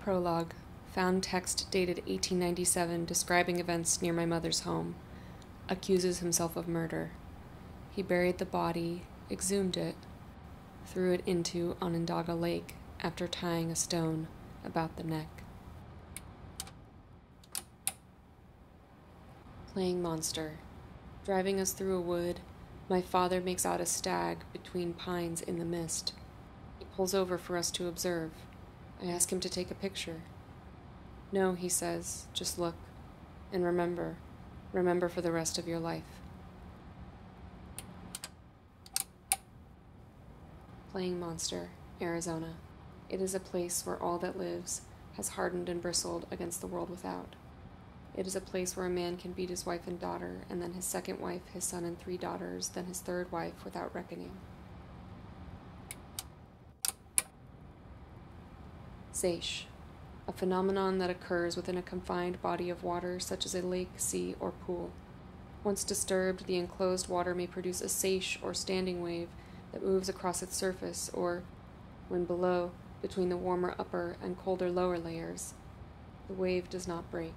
Prologue. Found text dated 1897 describing events near my mother's home. Accuses himself of murder. He buried the body, exhumed it, threw it into Onondaga Lake after tying a stone about the neck. Playing monster. Driving us through a wood, my father makes out a stag between pines in the mist. He pulls over for us to observe. I ask him to take a picture. No, he says, just look. And remember, remember for the rest of your life. Playing Monster, Arizona. It is a place where all that lives has hardened and bristled against the world without. It is a place where a man can beat his wife and daughter, and then his second wife, his son, and three daughters, then his third wife without reckoning. Seiche, a phenomenon that occurs within a confined body of water, such as a lake, sea, or pool. Once disturbed, the enclosed water may produce a seiche or standing wave that moves across its surface, or, when below, between the warmer upper and colder lower layers, the wave does not break.